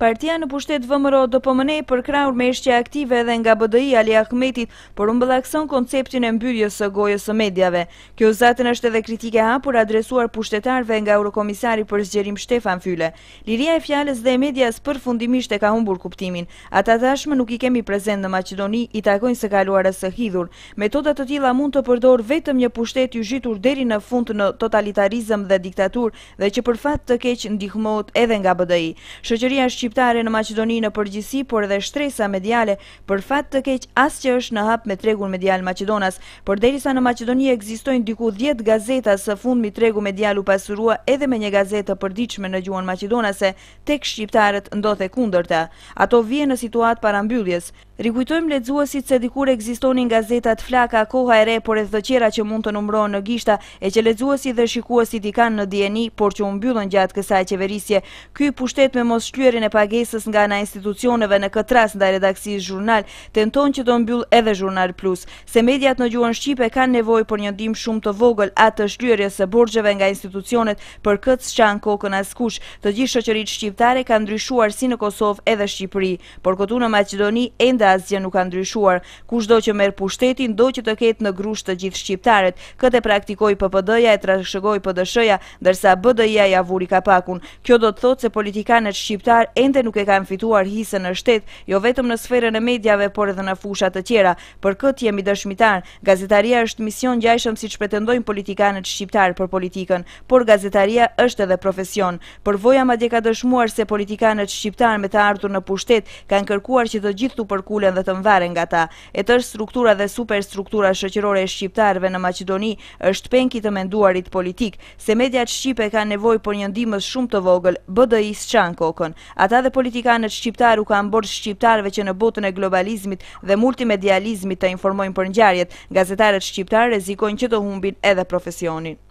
Partia në pushtet VMRO-DPMNE e përkrahur me heshtje aktive edhe nga BDI Ali Ahmetit, promovon konceptin e mbylljes së gojës së mediave. Kjo zaten është edhe kritikë e hapur adresuar pushtetarëve nga Eurokomisari për zgjerim Shtefan Fyle. Liria e fjalës dhe e medias përfundimisht e ka humbur kuptimin. Ata tashmë nuk i kemi prezent në Maqedoni, i takojnë së kaluarës së hidhur. Metoda të tilla mund të përdorë vetëm një pushtet i zhytur deri në fund në totalitarizëm dhe diktaturë dhe që për fat të keq ndihmohet edhe nga BDI. Shoqëria shqiptare në Maqedoni në përgjithësi, por edhe shtresa mediale, Për fat të keq as që është në hap me tregun medial maqedonas, por derisa në Maqedoni ekzistojnë diku dhjetë gazeta së fundmi, tregu medial u pasurua edhe me një gazetë të përditshme në gjuhën maqedonase, tek shqiptarët ndodh e kundërta. Ato vihen në situatë para mbylljes. Rikujtojmë lexuesit se dikur ekzistonin gazetat Flaka, Koha e Re, por edhe të tjera që mund të numërohen në gishta, e që lexuesit dhe shikuesit i kanë në dijeni, por që u mbyllën gjatë kësaj qeverisje. Ky pushtet me mosshlyerjen e pagesës nga ana e institucioneve në këtë rast ndaj redaksisë Zhurnal, tenton që të mbyllë edhe Zhurnal Plus, se mediat në gjuhën shqipe kanë nevojë për një ndihmë shumë të vogël atë të shlyerjes së borxheve nga institucionet, për këtë s'çan kokën askush. Të gjithë shoqëritë shqiptare kanë ndryshuar si në Kosovë edhe Shqipëri. Por këtu në Maqedoni ende asgjë nuk ka ndryshuar. Kushdo që merr pushtetin do që të ketë në grusht të gjithë shqiptarët. Këtë e praktikoi PPD-ja e trashëgoi PDSH-ja, ndërsa BDI-ja ia vuri kapakun. Kjo do të thotë se politikanët shqiptarë ende nuk e kanë fituar hisën në shtet, jo vetëm në sferën e mediave, por edhe në fusha të tjera. Për këtë jemi dëshmitarë. Gazetaria është mision ngjajshëm siç pretendojnë politikanët shqiptarë për politikën, por gazetaria është edhe profesion. Përvoja madje ka dëshmuar se politikanët shqiptarë me të ardhur në pushtet kanë kërkuar që të gjithë t'u përkulen dhe të mvaren nga ta. E tërë struktura dhe superstruktura shoqërore e shqiptarëve në Maqedoni është peng i të menduarit politik, se mediat shqipe kanë nevojë për një ndihmë shumë të vogël, BDI s'çan kokën. Ata dhe politikanët shqiptarë u kanë borxh shqiptarëve që në botën e globalizmit dhe multimedializmit të informojnë për ngjarjet, gazetarët shqiptarë rrezikojnë që të humbin edhe profesionin.